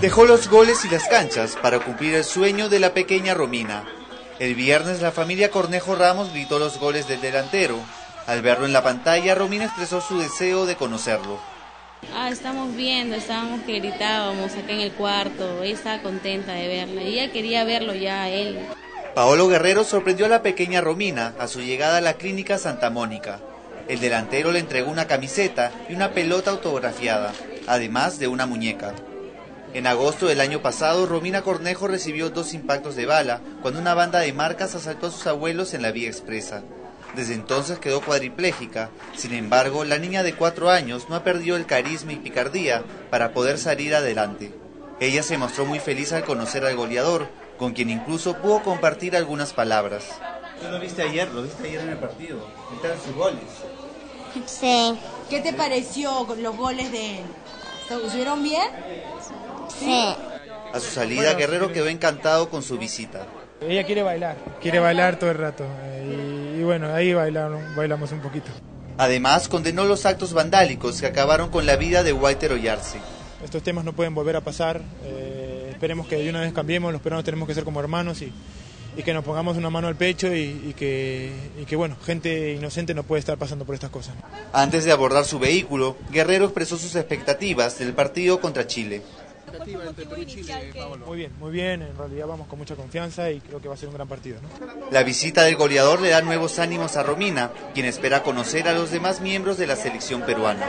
Dejó los goles y las canchas para cumplir el sueño de la pequeña Romina. El viernes la familia Cornejo Ramos gritó los goles del delantero. Al verlo en la pantalla, Romina expresó su deseo de conocerlo. Ah, estamos viendo, estábamos que gritábamos acá en el cuarto, ella estaba contenta de verla ella quería verlo ya a él. Paolo Guerrero sorprendió a la pequeña Romina a su llegada a la clínica Santa Mónica. El delantero le entregó una camiseta y una pelota autografiada, además de una muñeca. En agosto del año pasado, Romina Cornejo recibió dos impactos de bala cuando una banda de marcas asaltó a sus abuelos en la vía expresa. Desde entonces quedó cuadripléjica. Sin embargo, la niña de cuatro años no ha perdido el carisma y picardía para poder salir adelante. Ella se mostró muy feliz al conocer al goleador, con quien incluso pudo compartir algunas palabras. ¿Tú lo viste ayer? ¿Lo viste ayer en el partido? ¿Entraron sus goles? Sí. ¿Qué te pareció los goles de él? ¿Estuvieron bien? Sí. A su salida, Guerrero quedó encantado con su visita. Ella quiere bailar, quiere bailar todo el rato. Y, y bueno, ahí bailamos, bailamos un poquito. Además, condenó los actos vandálicos que acabaron con la vida de Walter Oyarse. Estos temas no pueden volver a pasar. Eh, esperemos que de una vez cambiemos. Los peruanos tenemos que ser como hermanos y, y que nos pongamos una mano al pecho y, y, que, y que, bueno, gente inocente no puede estar pasando por estas cosas. Antes de abordar su vehículo, Guerrero expresó sus expectativas del partido contra Chile. Muy bien, muy bien, en realidad vamos con mucha confianza y creo que va a ser un gran partido. ¿no? La visita del goleador le da nuevos ánimos a Romina, quien espera conocer a los demás miembros de la selección peruana.